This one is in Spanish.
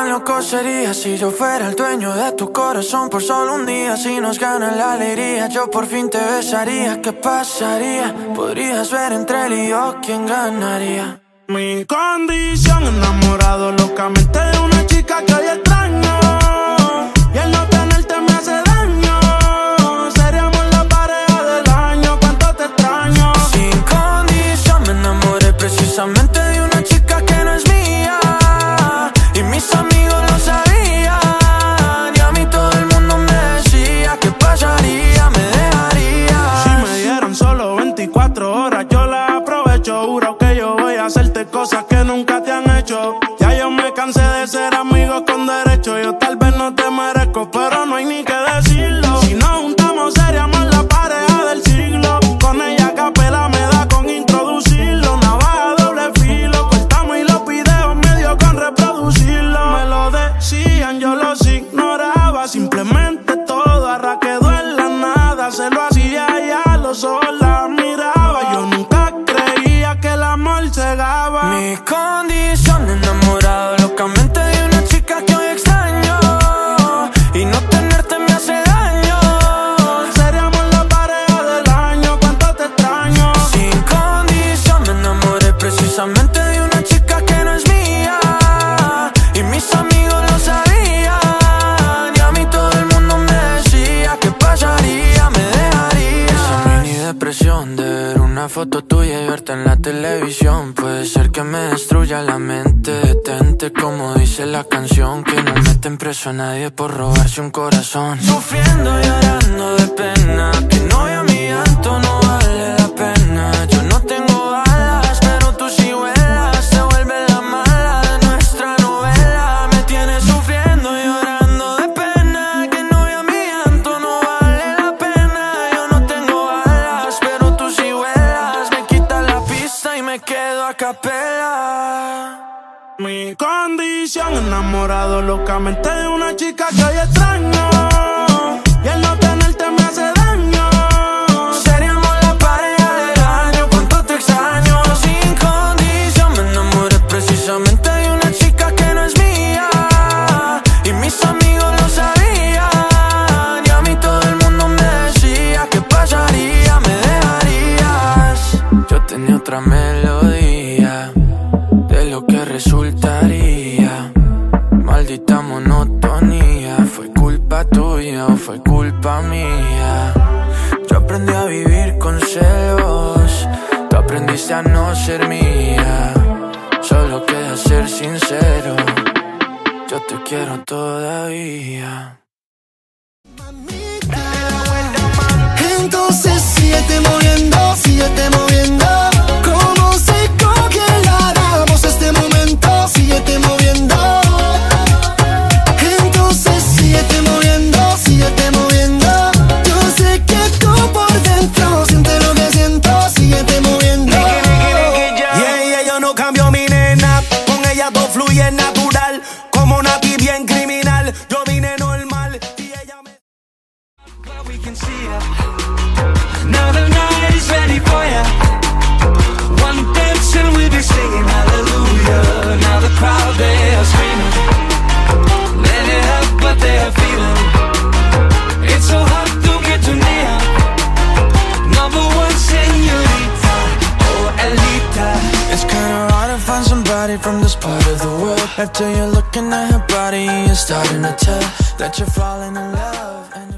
loco sería si yo fuera el dueño de tu corazón por solo un día. Si nos gana la alegría, yo por fin te besaría. ¿Qué pasaría? Podrías ver entre él y yo quién ganaría. Mi condición, enamorado locamente de una chica que hoy extraño. Cosas que nunca te han hecho. Ya yo me cansé de ser amigos con derecho. Yo tal vez no te merezco, pero no hay ni que foto tuya y verte en la televisión. Puede ser que me destruya la mente. Detente, como dice la canción. Que no meten preso a nadie por robarse un corazón. Sufriendo y llorando de pena. Mi condición, enamorado locamente de una chica que hoy extraño. Y el no tenerte me hace daño. Seríamos la pareja del año, cuánto te extraño. Sin condición me enamoré precisamente de una chica que no es mía. Y mis amigos lo sabían. Y a mí todo el mundo me decía que pasaría, me dejarías Yo tenía otra melodía fue culpa mía. Yo aprendí a vivir con celos. Tú aprendiste a no ser mía. Solo queda ser sincero. Yo te quiero todavía. Entonces síguete moviendo, síguete moviendo can see ya. Now the night is ready for ya. One dance and we'll be singing hallelujah. Now the crowd they are screaming. Let it up, but they are feeling. It's so hard to get too near. Number one señorita, oh Elita. It's kinda hard to find somebody from this part of the world After you're looking at her body You're starting to tell That you're falling in love